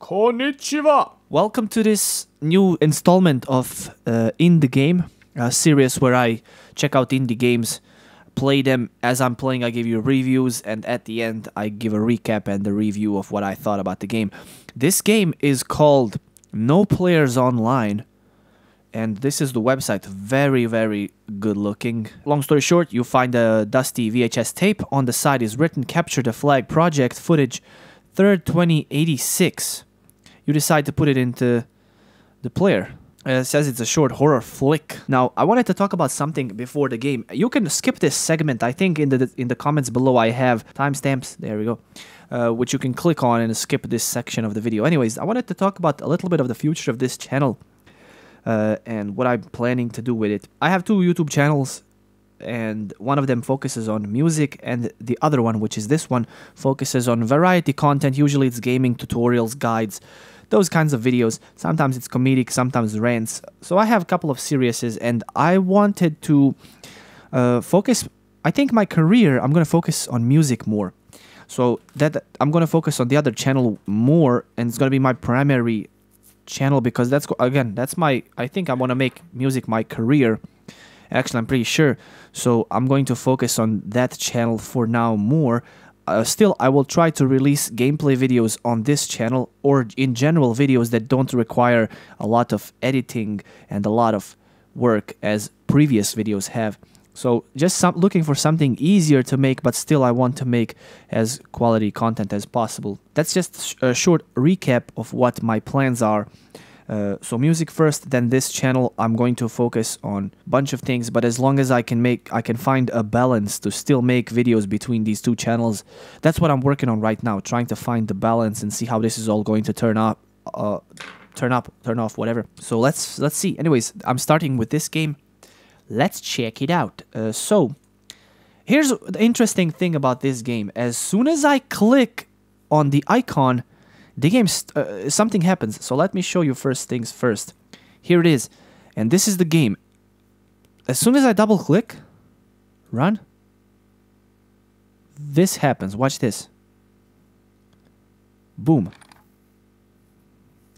Konnichiwa! Welcome to this new installment of uh, In the Game, a series where I check out indie games, play them as I'm playing, I give you reviews, and at the end, I give a recap and a review of what I thought about the game. This game is called No Players Online, and this is the website. Very, very good looking. Long story short, you find a dusty VHS tape. On the side is written Capture the Flag Project footage 3rd 2086. You decide to put it into the player. Uh, it says it's a short horror flick. Now, I wanted to talk about something before the game. You can skip this segment. I think in the in the comments below I have timestamps. There we go. Uh, which you can click on and skip this section of the video. Anyways, I wanted to talk about a little bit of the future of this channel uh, and what I'm planning to do with it. I have two YouTube channels, and one of them focuses on music, and the other one, which is this one, focuses on variety content. Usually it's gaming, tutorials, guides, those kinds of videos. Sometimes it's comedic, sometimes rants. So I have a couple of seriouses, and I wanted to uh, focus. I think my career, I'm going to focus on music more. So that I'm going to focus on the other channel more, and it's going to be my primary channel because that's again that's my I think I want to make music my career. Actually, I'm pretty sure. So I'm going to focus on that channel for now more. Uh, still, I will try to release gameplay videos on this channel or in general videos that don't require a lot of editing and a lot of work as previous videos have. So just some, looking for something easier to make, but still I want to make as quality content as possible. That's just a short recap of what my plans are. Uh, so music first, then this channel I'm going to focus on a bunch of things, but as long as I can make, I can find a balance to still make videos between these two channels. That's what I'm working on right now, trying to find the balance and see how this is all going to turn up, uh, turn up, turn off, whatever. So let's let's see. Anyways, I'm starting with this game. Let's check it out. Uh, so, here's the interesting thing about this game. As soon as I click on the icon, the game, uh, something happens. So let me show you first things first. Here it is. And this is the game. As soon as I double click, run, this happens. Watch this. Boom.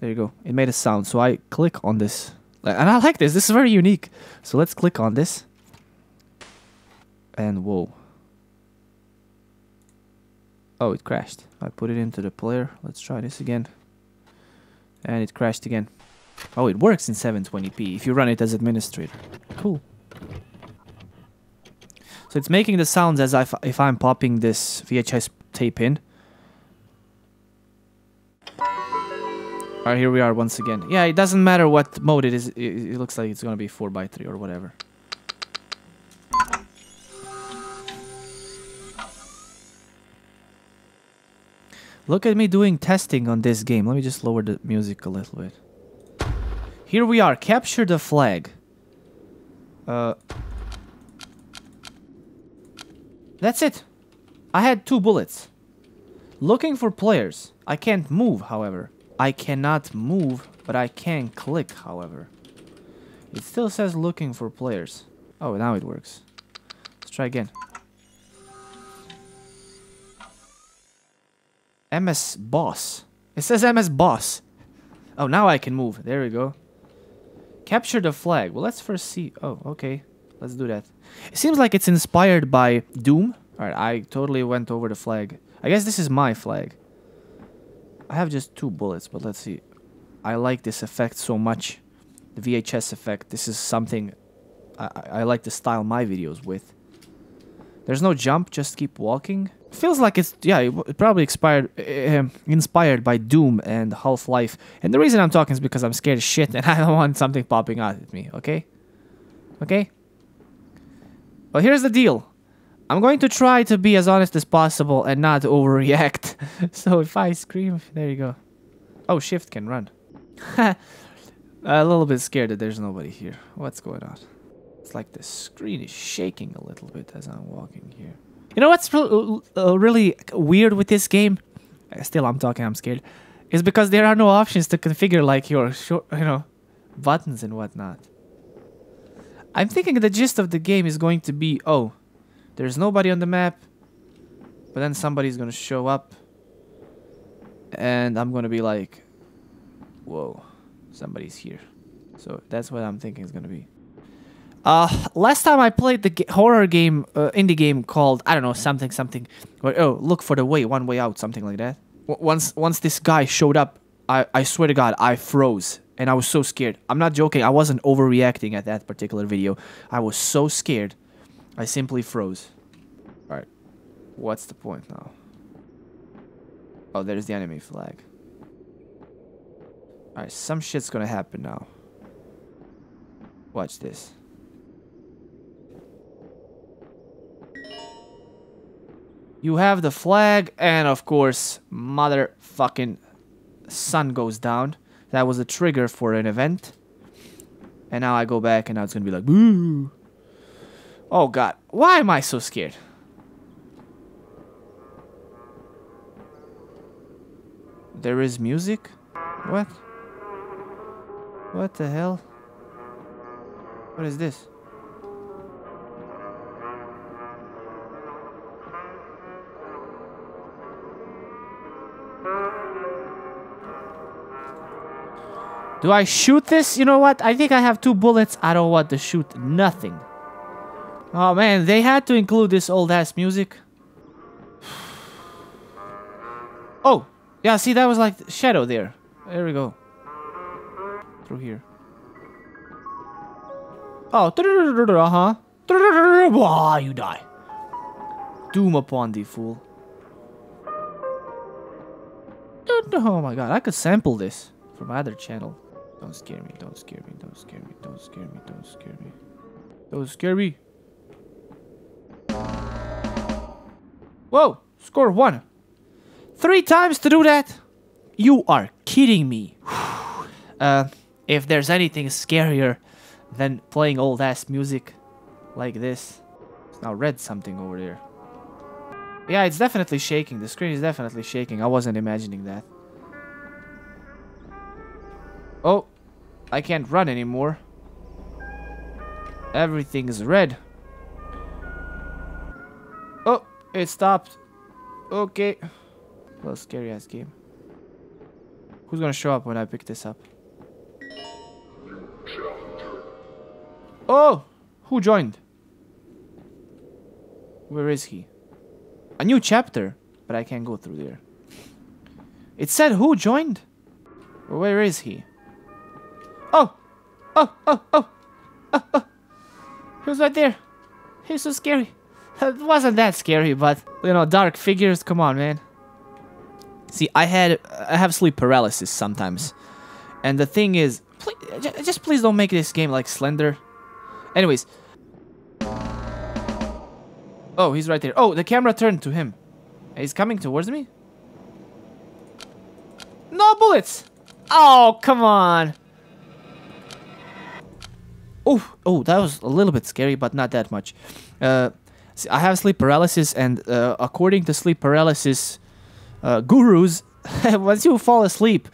There you go. It made a sound. So I click on this and I like this. This is very unique. So let's click on this. And whoa. Oh, it crashed. I put it into the player. Let's try this again. And it crashed again. Oh, it works in 720p if you run it as administrator. Cool. So it's making the sounds as if, if I'm popping this VHS tape in. Alright, here we are once again. Yeah, it doesn't matter what mode it is. It, it looks like it's gonna be 4x3 or whatever. Look at me doing testing on this game. Let me just lower the music a little bit. Here we are. Capture the flag. Uh, that's it. I had two bullets. Looking for players. I can't move, however. I cannot move, but I can click, however. It still says looking for players. Oh, now it works. Let's try again. MS Boss. It says MS Boss. Oh, now I can move. There we go. Capture the flag. Well, let's first see. Oh, okay. Let's do that. It seems like it's inspired by Doom. Alright, I totally went over the flag. I guess this is my flag. I have just two bullets, but let's see. I like this effect so much. The VHS effect. This is something I, I like to style my videos with. There's no jump, just keep walking. Feels like it's, yeah, it probably expired, uh, inspired by Doom and Half-Life. And the reason I'm talking is because I'm scared as shit and I don't want something popping out at me, okay? Okay? Well, here's the deal. I'm going to try to be as honest as possible and not overreact. so if I scream, there you go. Oh, shift can run. a little bit scared that there's nobody here. What's going on? It's like the screen is shaking a little bit as I'm walking here. You know what's re uh, really weird with this game? Uh, still, I'm talking, I'm scared. Is because there are no options to configure like your, short, you know, buttons and whatnot. I'm thinking the gist of the game is going to be, oh, there's nobody on the map. But then somebody's gonna show up. And I'm gonna be like, Whoa, somebody's here. So that's what I'm thinking is gonna be. Uh, last time I played the horror game, uh, indie game called I don't know something something. Or, oh, look for the way, one way out, something like that. W- once once this guy showed up, I I swear to God, I froze and I was so scared. I'm not joking. I wasn't overreacting at that particular video. I was so scared, I simply froze. All right, what's the point now? Oh, there's the enemy flag. All right, some shit's gonna happen now. Watch this. You have the flag, and of course, motherfucking sun goes down. That was a trigger for an event. And now I go back, and now it's gonna be like, boo. Oh god, why am I so scared? There is music? What? What the hell? What is this? Do I shoot this? You know what? I think I have two bullets. I don't want to shoot nothing. Oh man, they had to include this old ass music. Oh, yeah, see, that was like shadow there. There we go. Through here. Oh, uh-huh. Ah, you die. Doom upon thee, fool. Oh my god, I could sample this from my other channel. Don't scare me, don't scare me, don't scare me, don't scare me, don't scare me. Don't scare me. Whoa, score one. Three times to do that? You are kidding me. uh, if there's anything scarier than playing old ass music like this. It's now read something over there. Yeah, it's definitely shaking. The screen is definitely shaking. I wasn't imagining that. Oh, I can't run anymore. Everything is red. Oh, it stopped. Okay. Well, scary ass game. Who's gonna show up when I pick this up? Oh! Who joined? Where is he? A new chapter, but I can't go through there. It said who joined? Where is he? Oh! Oh, oh, oh! Oh, was right there. He's so scary. It wasn't that scary, but, you know, dark figures, come on, man. See, I had, I have sleep paralysis sometimes. And the thing is, please, just please don't make this game like Slender. Anyways. Oh, he's right there. Oh, the camera turned to him. He's coming towards me? No bullets! Oh, come on. Oh, oh, that was a little bit scary, but not that much. Uh, I have sleep paralysis, and uh, according to sleep paralysis uh, gurus, once you fall asleep,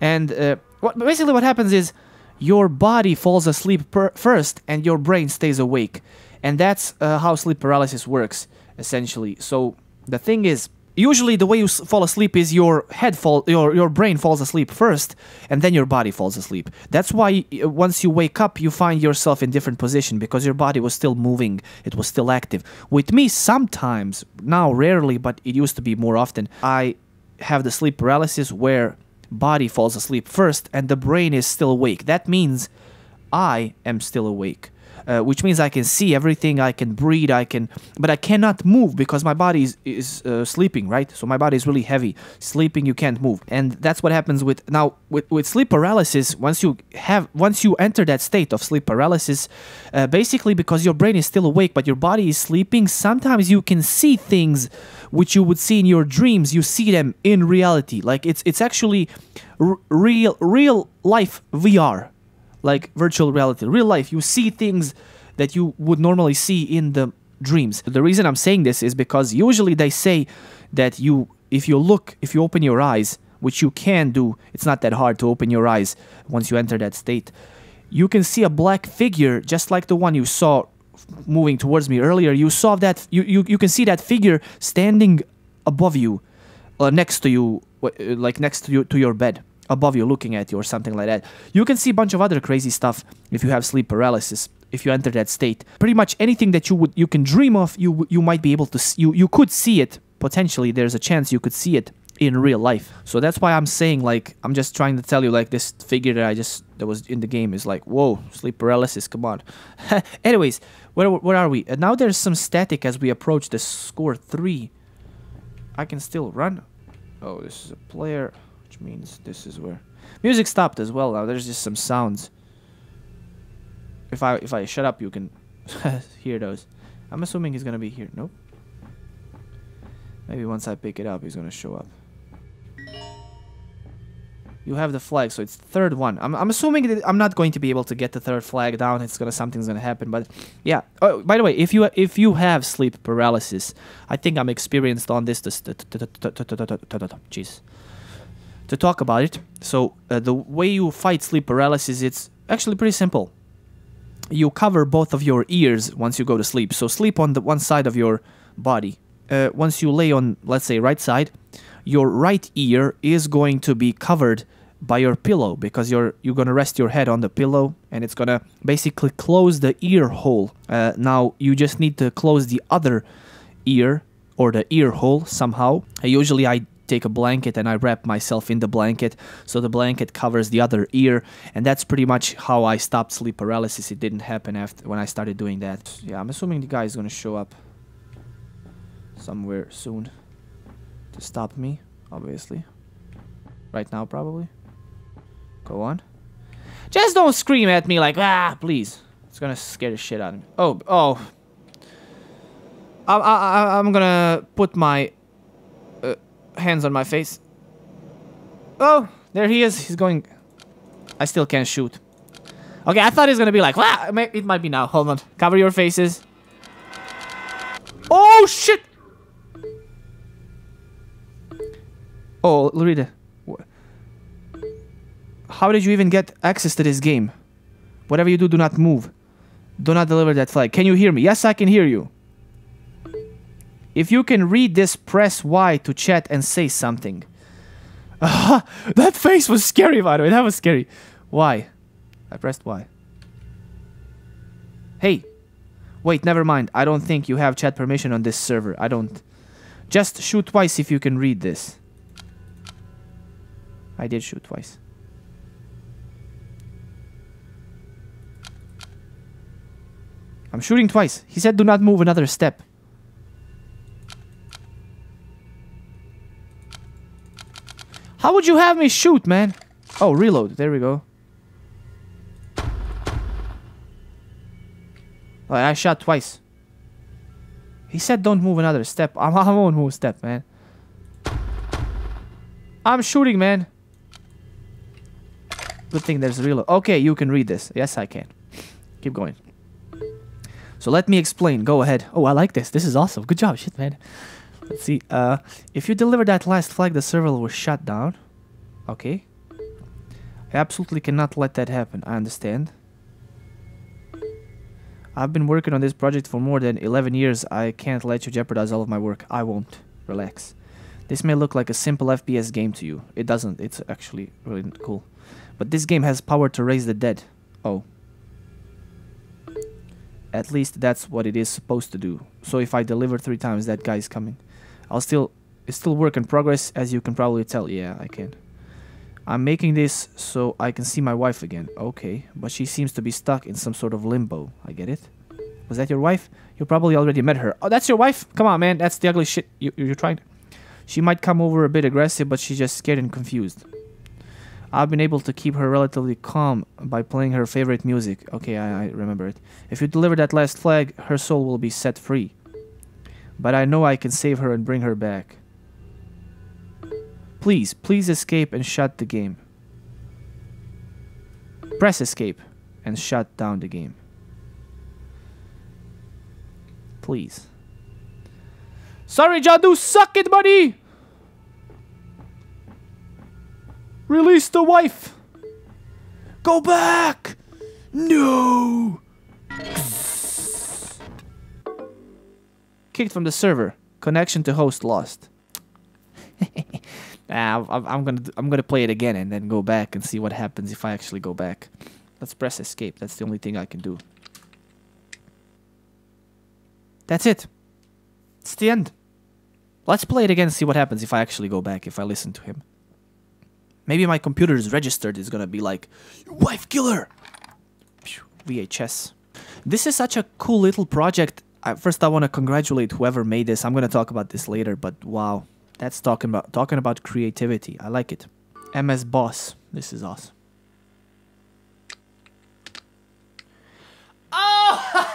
and uh, what basically what happens is your body falls asleep first, and your brain stays awake, and that's uh, how sleep paralysis works essentially. So the thing is, usually the way you fall asleep is your head fall your your brain falls asleep first and then your body falls asleep. That's why once you wake up you find yourself in different position because your body was still moving it was still active. With me sometimes now rarely but it used to be more often i have the sleep paralysis where body falls asleep first and the brain is still awake. That means i am still awake uh, which means I can see everything, I can breathe, I can, but I cannot move because my body is, is uh, sleeping, right? So my body is really heavy. Sleeping, you can't move, and that's what happens with now with, with sleep paralysis. Once you have, once you enter that state of sleep paralysis, uh, basically because your brain is still awake but your body is sleeping, sometimes you can see things which you would see in your dreams. You see them in reality, like it's it's actually real real life VR like virtual reality, real life. You see things that you would normally see in the dreams. The reason I'm saying this is because usually they say that you, if you look, if you open your eyes, which you can do, it's not that hard to open your eyes once you enter that state. You can see a black figure just like the one you saw moving towards me earlier. You saw that you you, you can see that figure standing above you, uh, next to you, like next to you to your bed above you looking at you or something like that. You can see a bunch of other crazy stuff if you have sleep paralysis. If you enter that state, pretty much anything that you would you can dream of, you you might be able to see, you you could see it potentially. There's a chance you could see it in real life. So that's why I'm saying like I'm just trying to tell you like this figure that I just that was in the game is like whoa sleep paralysis come on. Anyways, where where are we? Uh, now there's some static as we approach the score three. I can still run. Oh, this is a player, means this is where music stopped as well. Now there's just some sounds. If I if I shut up, you can hear those. I'm assuming he's gonna be here. Nope. Maybe once I pick it up, he's gonna show up. You have the flag, so it's third one. I'm, I'm assuming that I'm not going to be able to get the third flag down. It's gonna something's gonna happen, but yeah. Oh, by the way, if you if you have sleep paralysis, I think I'm experienced on this. Jeez. To talk about it, so uh, the way you fight sleep paralysis, it's actually pretty simple. You cover both of your ears once you go to sleep. So sleep on the one side of your body. Uh, once you lay on, let's say, right side, your right ear is going to be covered by your pillow because you're you're gonna rest your head on the pillow and it's gonna basically close the ear hole. Uh, now you just need to close the other ear or the ear hole somehow. Uh, usually I take a blanket and I wrap myself in the blanket so the blanket covers the other ear and that's pretty much how I stopped sleep paralysis. It didn't happen after when I started doing that. Yeah, I'm assuming the guy is gonna show up somewhere soon to stop me, obviously. Right now, probably. Go on. Just don't scream at me like, ah, please. It's gonna scare the shit out of me. Oh, oh. I, I, I'm gonna put my hands on my face. Oh, there he is. He's going... I still can't shoot. Okay, I thought he was gonna be like, ah, it might be now. Hold on. Cover your faces. Oh, shit! Oh, Lorita. How did you even get access to this game? Whatever you do, do not move. Do not deliver that flag. Can you hear me? Yes, I can hear you. If you can read this, press Y to chat and say something. Ah, that face was scary, by the way. That was scary. Why? I pressed Y. Hey. Wait, never mind. I don't think you have chat permission on this server. I don't. Just shoot twice if you can read this. I did shoot twice. I'm shooting twice. He said do not move another step. How would you have me shoot, man? Oh, reload. There we go. Oh, I shot twice. He said don't move another step. I won't move a step, man. I'm shooting, man. Good thing there's reload. Okay, you can read this. Yes, I can. Keep going. So let me explain. Go ahead. Oh, I like this. This is awesome. Good job. Shit, man. Let's see. Uh, if you deliver that last flag, the server will shut down. Okay. I absolutely cannot let that happen. I understand. I've been working on this project for more than 11 years. I can't let you jeopardize all of my work. I won't. Relax. This may look like a simple FPS game to you. It doesn't. It's actually really cool. But this game has power to raise the dead. Oh. At least that's what it is supposed to do. So if I deliver three times, that guy's coming. I'll still... It's still work in progress, as you can probably tell. Yeah, I can. I'm making this so I can see my wife again. Okay, but she seems to be stuck in some sort of limbo. I get it. Was that your wife? You probably already met her. Oh, that's your wife? Come on, man. That's the ugly shit you, you're trying. She might come over a bit aggressive, but she's just scared and confused. I've been able to keep her relatively calm by playing her favorite music. Okay, I, I, remember it. If you deliver that last flag, her soul will be set free. But I know I can save her and bring her back. Please, please escape and shut the game. Press escape and shut down the game. Please. Sorry, Jadu, suck it, buddy! Release the wife! Go back! No! Kicked from the server. Connection to host lost. Ah, I'm, I'm gonna I'm gonna play it again and then go back and see what happens if I actually go back. Let's press escape. That's the only thing I can do. That's it. It's the end. Let's play it again and see what happens if I actually go back, if I listen to him. Maybe my computer is registered. It's gonna be like, wife killer! VHS. This is such a cool little project. I, first, I want to congratulate whoever made this. I'm gonna talk about this later, but wow, that's talking about talking about creativity. I like it. MS Boss. This is awesome. Oh!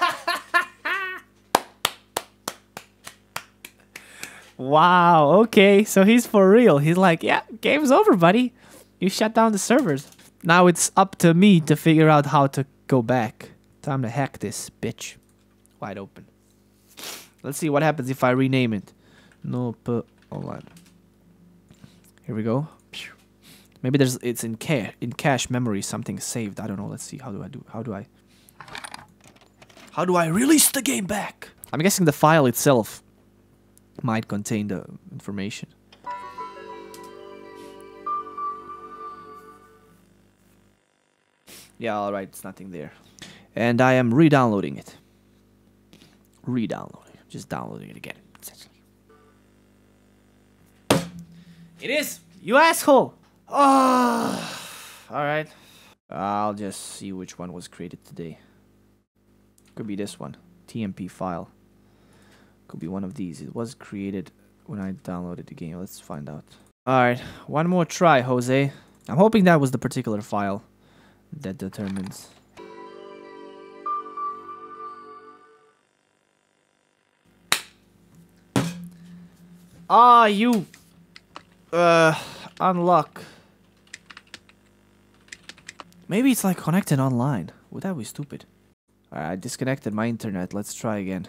wow, okay, so he's for real. He's like, yeah, game's over, buddy. You shut down the servers. Now it's up to me to figure out how to go back. Time to hack this bitch. Wide open. Let's see what happens if I rename it. No put online. Here we go. Maybe there's it's in cache in cache memory something saved. I don't know. Let's see. How do I do? How do I? How do I release the game back? I'm guessing the file itself might contain the information. Yeah, alright, it's nothing there. And I am re-downloading it. Re-downloading. Just downloading it again, essentially. It is! You asshole! Oh, alright. I'll just see which one was created today. Could be this one. TMP file. Could be one of these. It was created when I downloaded the game. Let's find out. Alright, one more try, Jose. I'm hoping that was the particular file that determines. Ah, you... Uh, unlock. Maybe it's like connected online. Would that be stupid? I disconnected my internet. Let's try again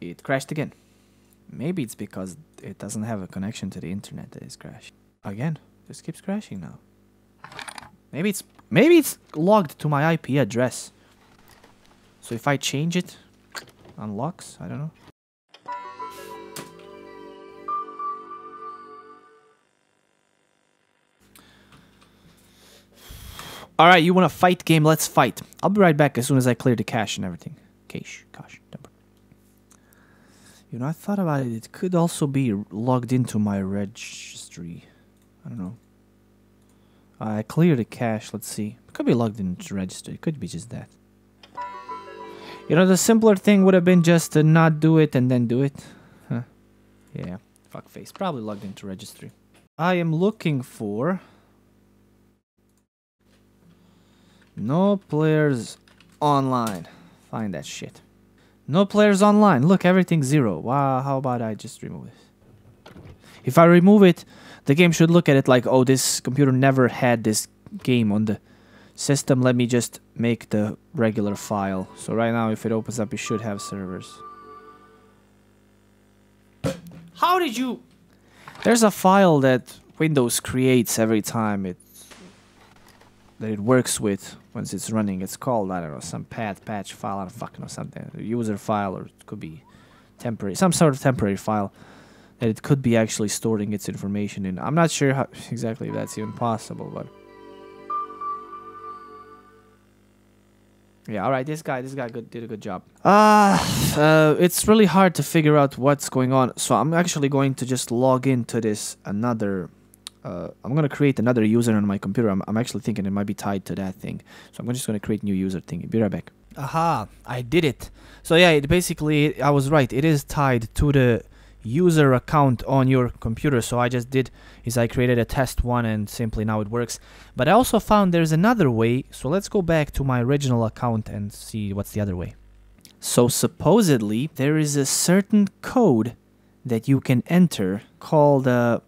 it crashed again. Maybe it's because it doesn't have a connection to the internet that is crashed. Again, this keeps crashing now. Maybe it's maybe it's logged to my IP address. So if I change it, unlocks, I don't know. Alright, you want a fight game? Let's fight. I'll be right back as soon as I clear the cache and everything. Cache, cache, you know, I thought about it. It could also be logged into my registry. I don't know. I clear the cache. Let's see. It could be logged into registry. It could be just that. You know, the simpler thing would have been just to not do it and then do it. Huh. Yeah. Fuck face. Probably logged into registry. I am looking for... No players online. Find that shit. No players online. Look, everything's zero. Wow, how about I just remove it? If I remove it, the game should look at it like, oh, this computer never had this game on the system. Let me just make the regular file. So right now, if it opens up, it should have servers. How did you... There's a file that Windows creates every time it that it works with once it's running. It's called, I don't know, some path patch file, I don't fucking know, something. User file, or it could be temporary, some sort of temporary file that it could be actually storing its information in. I'm not sure how exactly if that's even possible, but. Yeah, all right. This guy, this guy, good, did a good job. Uh, uh, it's really hard to figure out what's going on. So I'm actually going to just log into this another uh, I'm gonna create another user on my computer. I'm, I'm actually thinking it might be tied to that thing. So I'm just gonna create new user thing. Be right back. Aha, I did it. So yeah, it basically, I was right. It is tied to the user account on your computer. So I just did is I created a test one and simply now it works. But I also found there's another way. So let's go back to my original account and see what's the other way. So supposedly there is a certain code that you can enter called uh,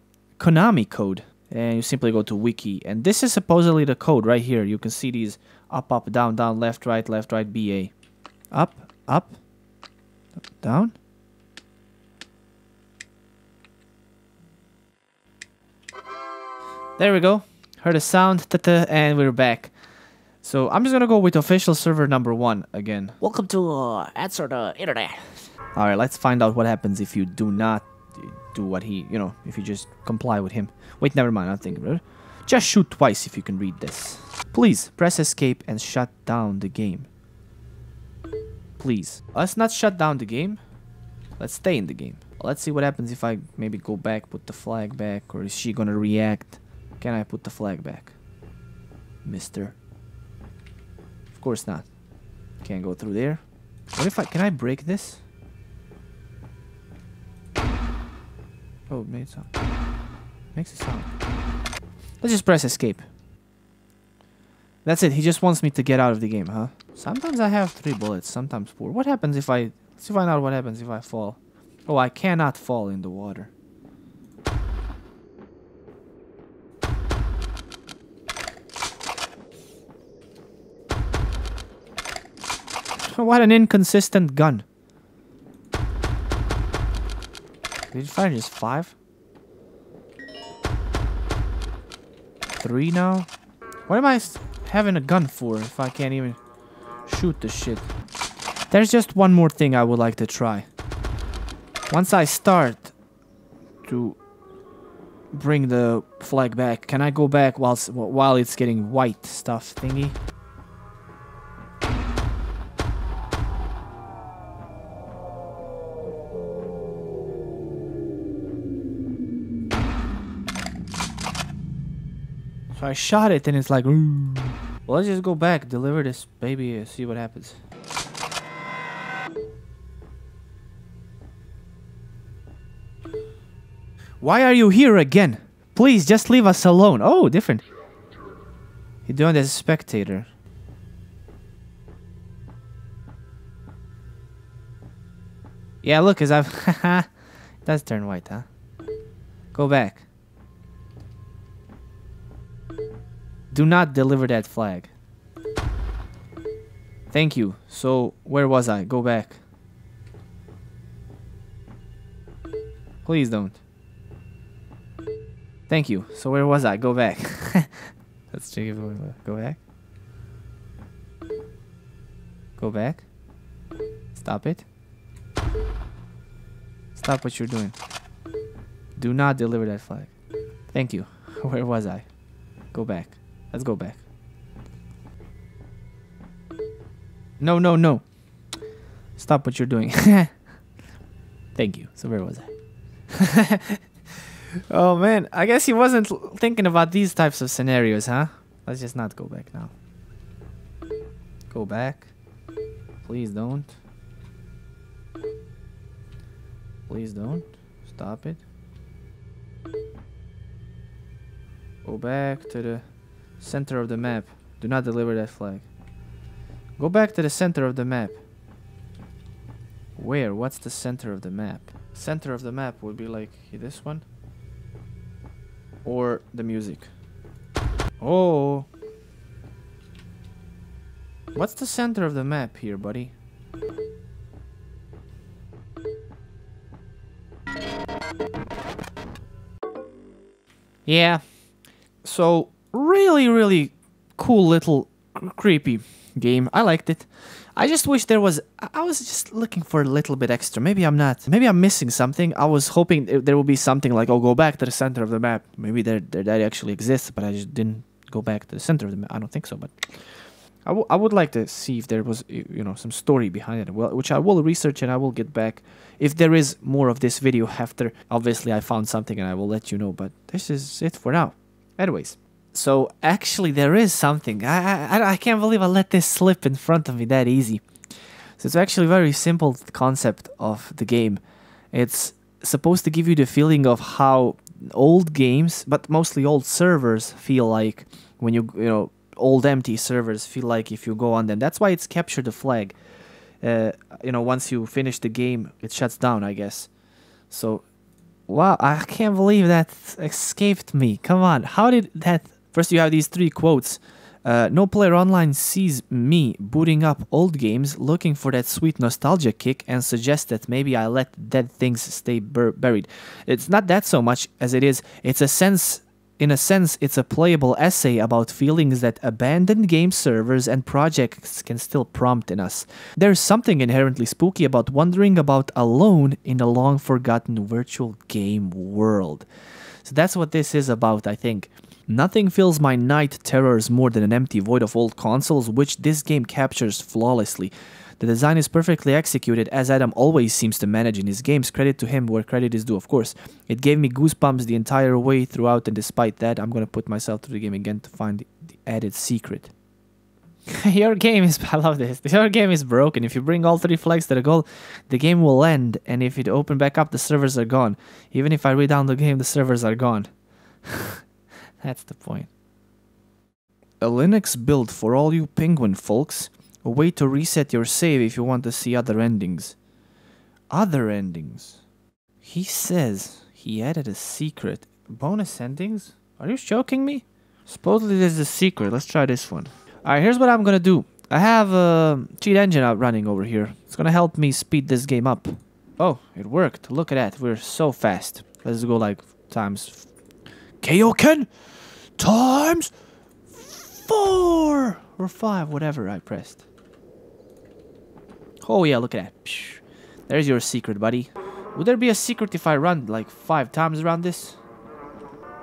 Konami code and you simply go to wiki. And this is supposedly the code right here. You can see these up up down down left right left right ba up up down. There we go. Heard a sound and we're back. So i'm just gonna go with official server number one again. Welcome to uh, answer the internet. All right let's find out what happens if you do not do what he, you know, if you just comply with him. Wait, never mind, I'm thinking about it. Just shoot twice if you can read this. Please, press escape and shut down the game. Please. Let's not shut down the game. Let's stay in the game. Let's see what happens if I maybe go back, put the flag back, or is she gonna react? Can I put the flag back? Mister. Of course not. Can't go through there. What if I... Can I break this? Oh, it made sound. Makes a sound. Let's just press escape. That's it. He just wants me to get out of the game, huh? Sometimes I have three bullets, sometimes four. What happens if I... Let's find out what happens if I fall. Oh, I cannot fall in the water. what an inconsistent gun. Did you find just five? Three now? What am I having a gun for if I can't even shoot the shit? There's just one more thing I would like to try. Once I start to bring the flag back, can I go back whilst, while it's getting white stuff thingy? I shot it and it's like, Ooh. well, let's just go back, deliver this baby, see what happens. Why are you here again? Please, just leave us alone. Oh, different. You're doing this spectator. Yeah, look, as I've... it does turn white, huh? Go back. Do not deliver that flag. Thank you. So, where was I? Go back. Please don't. Thank you. So where was I? Go back. Let's check if we go back. Go back. Stop it. Stop what you're doing. Do not deliver that flag. Thank you. Where was I? Go back. Let's go back. No, no, no. Stop what you're doing. Thank you. So where was I? oh man, I guess he wasn't thinking about these types of scenarios, huh? Let's just not go back now. Go back. Please don't. Please don't. Stop it. Go back to the center of the map. Do not deliver that flag. Go back to the center of the map. Where? What's the center of the map? Center of the map would be like this one or the music. Oh. What's the center of the map here, buddy? Yeah. So, really, really cool little creepy game. I liked it. I just wish there was. I was just looking for a little bit extra. Maybe I'm not. Maybe I'm missing something. I was hoping there will be something like, "Oh, go back to the center of the map." Maybe there, there that actually exists, but I just didn't go back to the center of the map. I don't think so, but I, I would like to see if there was, you know, some story behind it. Well, which I will research and I will get back if there is more of this video after. Obviously, I found something and I will let you know. But this is it for now. Anyways. So actually, there is something. I, I I can't believe I let this slip in front of me that easy. So it's actually very simple concept of the game. It's supposed to give you the feeling of how old games, but mostly old servers, feel like when you you know old empty servers feel like if you go on them. That's why it's capture the flag. Uh, you know, once you finish the game, it shuts down. I guess. So, wow, I can't believe that escaped me. Come on, how did that First, you have these three quotes. Uh, no player online sees me booting up old games looking for that sweet nostalgia kick and suggests that maybe I let dead things stay bur- buried. It's not that so much as it is, it's a sense In a sense, it's a playable essay about feelings that abandoned game servers and projects can still prompt in us. There's something inherently spooky about wandering about alone in a long forgotten virtual game world. So that's what this is about, I think. Nothing fills my night terrors more than an empty void of old consoles, which this game captures flawlessly. The design is perfectly executed, as Adam always seems to manage in his games. Credit to him where credit is due, of course. It gave me goosebumps the entire way throughout, and despite that, I'm gonna put myself through the game again to find the, the added secret. Your game is. I love this. Your game is broken. If you bring all three flags to the goal, the game will end, and if it open back up, the servers are gone. Even if I read down the game, the servers are gone. That's the point. A Linux build for all you penguin folks. A way to reset your save if you want to see other endings. Other endings? He says he added a secret. Bonus endings? Are you joking me? Supposedly there's a secret. Let's try this one. Alright, here's what I'm gonna do. I have a cheat engine out running over here. It's gonna help me speed this game up. Oh, it worked. Look at that. We're so fast. Let's go like times... Kaioken! Times four or five, whatever I pressed. Oh yeah, look at that. Psh. There's your secret, buddy. Would there be a secret if I run like five times around this?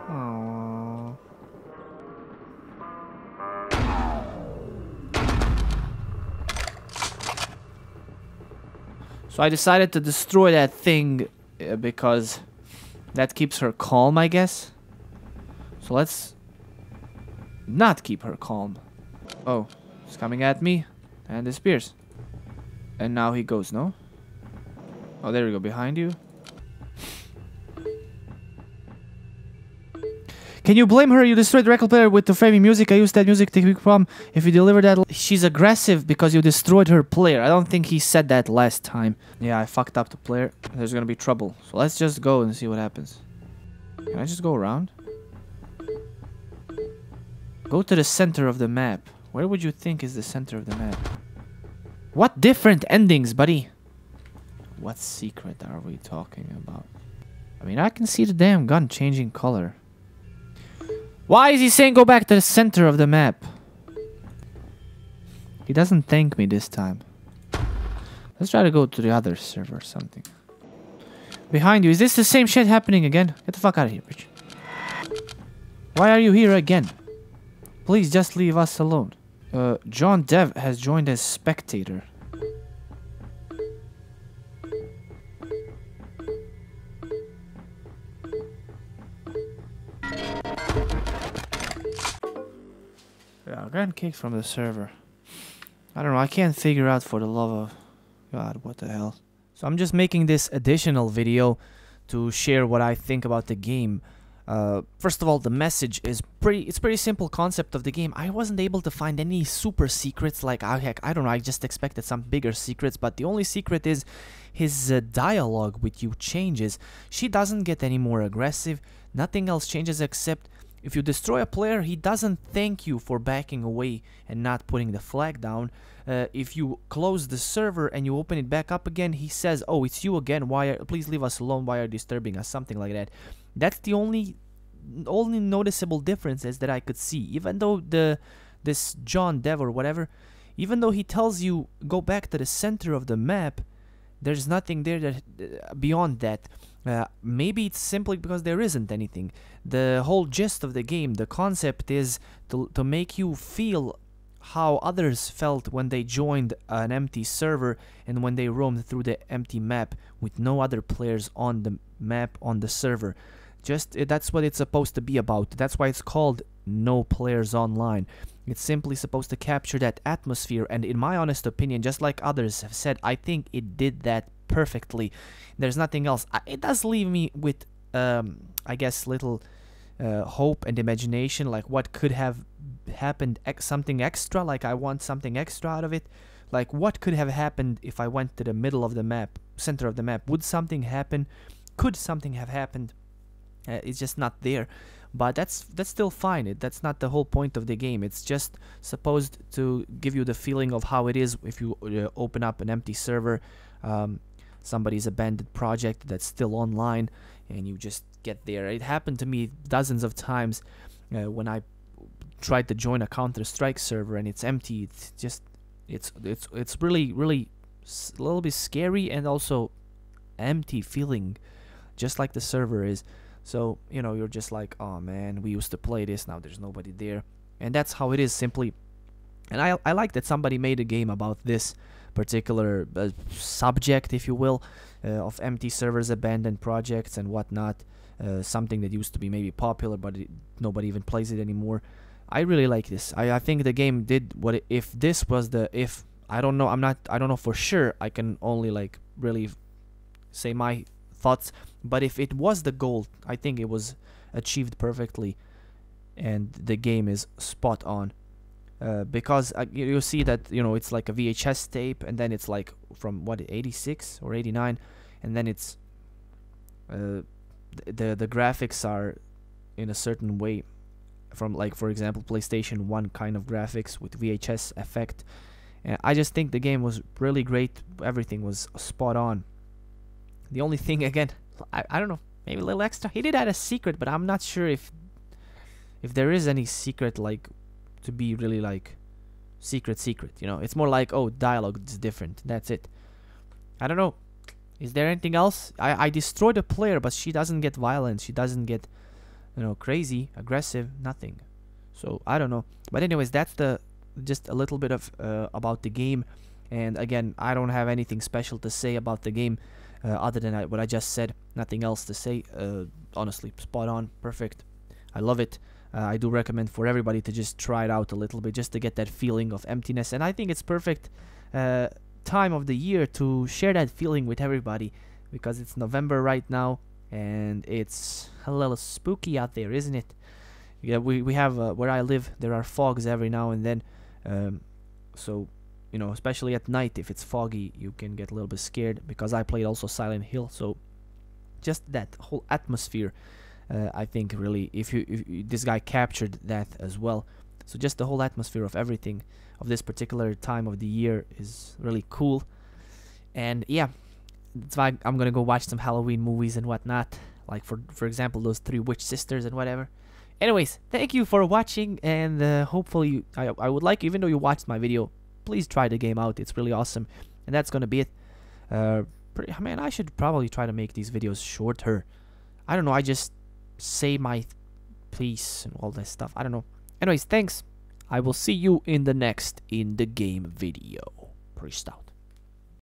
Aww. So I decided to destroy that thing uh, because that keeps her calm, I guess. So let's not keep her calm. Oh, he's coming at me and disappears. And now he goes, no? Oh, there we go, behind you. Can you blame her? You destroyed the record player with the framing music. I used that music technique problem. If you deliver that, she's aggressive because you destroyed her player. I don't think he said that last time. Yeah, I fucked up the player. There's gonna be trouble. So let's just go and see what happens. Can I just go around? Go to the center of the map. Where would you think is the center of the map? What different endings, buddy? What secret are we talking about? I mean, I can see the damn gun changing color. Why is he saying go back to the center of the map? He doesn't thank me this time. Let's try to go to the other server or something. Behind you. Is this the same shit happening again? Get the fuck out of here, bitch. Why are you here again? Please just leave us alone. Uh, John Dev has joined as spectator. Yeah, I got kicked from the server. I don't know, I can't figure out for the love of God, what the hell. So I'm just making this additional video to share what I think about the game. Uh, first of all, the message is pretty. It's pretty simple concept of the game. I wasn't able to find any super secrets. Like I heck, I don't know. I just expected some bigger secrets, but the only secret is his uh, dialogue with you changes. She doesn't get any more aggressive. Nothing else changes except if you destroy a player, he doesn't thank you for backing away and not putting the flag down. Uh, if you close the server and you open it back up again, he says, "Oh, it's you again. Why? Are, please leave us alone. Why are you disturbing us?" Something like that. That's the only only noticeable differences that I could see. Even though the this John Dev or whatever, even though he tells you go back to the center of the map, there's nothing there that uh, beyond that. Uh, maybe it's simply because there isn't anything. The whole gist of the game, the concept is to, to make you feel how others felt when they joined an empty server and when they roamed through the empty map with no other players on the map on the server. Just uh, that's what it's supposed to be about. That's why it's called No Players Online. It's simply supposed to capture that atmosphere, and in my honest opinion, just like others have said, I think it did that perfectly. There's nothing else. It does leave me with, um, I guess, little uh, hope and imagination, like what could have happened, ex something extra, like I want something extra out of it. Like what could have happened if I went to the middle of the map, center of the map? Would something happen? Could something have happened? Uh, it's just not there but that's that's still fine it, that's not the whole point of the game it's just supposed to give you the feeling of how it is if you uh, open up an empty server um, somebody's abandoned project that's still online and you just get there. It happened to me dozens of times uh, when I tried to join a Counter Strike server and it's empty. It's just it's it's it's really really a little bit scary and also empty feeling, just like the server is. So you know you're just like, oh man, we used to play this. Now there's nobody there, and that's how it is simply. And I I like that somebody made a game about this particular uh, subject, if you will, uh, of empty servers, abandoned projects, and whatnot. Uh, something that used to be maybe popular, but it, nobody even plays it anymore. I really like this. I, I think the game did what it, if this was the if I don't know I'm not I don't know for sure I can only like really say my thoughts but if it was the goal I think it was achieved perfectly. And the game is spot on. Uh, because uh, you, see that you know it's like a VHS tape and then it's like from what 86 or 89 and then it's uh, the the graphics are in a certain way. From like for example PlayStation 1 kind of graphics with VHS effect. And I just think the game was really great. Everything was spot on. The only thing again I, I don't know. Maybe a little extra he did add a secret but I'm not sure if if there is any secret like to be really like secret secret you know? It's more like oh dialogue is different. That's it. I don't know. Is there anything else? I, I destroyed a player but she doesn't get violent. She doesn't get you know crazy aggressive nothing. So I don't know. But anyways that's the just a little bit of uh, about the game. And again I don't have anything special to say about the game uh, other than what I just said nothing else to say. Uh, honestly spot on. Perfect. I love it. Uh, I do recommend for everybody to just try it out a little bit just to get that feeling of emptiness. And I think it's perfect uh, time of the year to share that feeling with everybody because it's November right now and it's a little spooky out there isn't it? Yeah we, we have uh, where I live there are fogs every now and then. Um, so you know especially at night if it's foggy you can get a little bit scared because I played also Silent Hill so just that whole atmosphere uh, I think really if you if this guy captured that as well. So just the whole atmosphere of everything of this particular time of the year is really cool. And yeah that's why I'm gonna go watch some Halloween movies and whatnot like for for example those three witch sisters and whatever. Anyways thank you for watching and uh, hopefully I, I would like even though you watched my video please try the game out it's really awesome. And that's gonna be it. Uh, pretty, man I should probably try to make these videos shorter. I don't know I just say my piece and all this stuff. I don't know. Anyways thanks. I will see you in the next in the game video. Priest out.